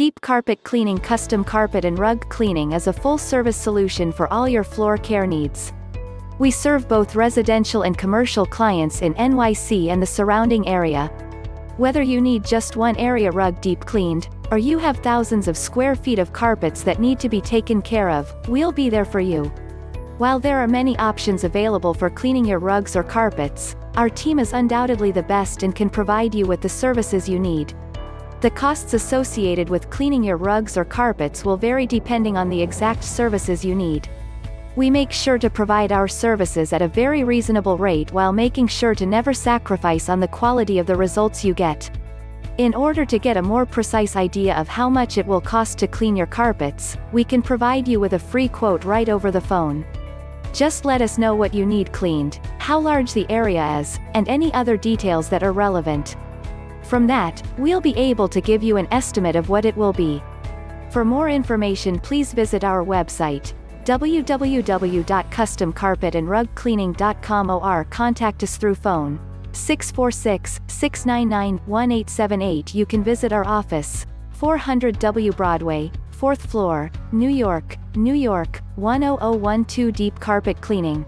Deep Carpet Cleaning Custom Carpet and Rug Cleaning is a full-service solution for all your floor care needs. We serve both residential and commercial clients in NYC and the surrounding area. Whether you need just one area rug deep cleaned, or you have thousands of square feet of carpets that need to be taken care of, we'll be there for you. While there are many options available for cleaning your rugs or carpets, our team is undoubtedly the best and can provide you with the services you need. The costs associated with cleaning your rugs or carpets will vary depending on the exact services you need. We make sure to provide our services at a very reasonable rate while making sure to never sacrifice on the quality of the results you get. In order to get a more precise idea of how much it will cost to clean your carpets, we can provide you with a free quote right over the phone. Just let us know what you need cleaned, how large the area is, and any other details that are relevant. From that, we'll be able to give you an estimate of what it will be. For more information please visit our website, www.customcarpetandrugcleaning.com or contact us through phone, 646-699-1878 You can visit our office, 400 W Broadway, 4th floor, New York, New York, 10012 Deep Carpet Cleaning.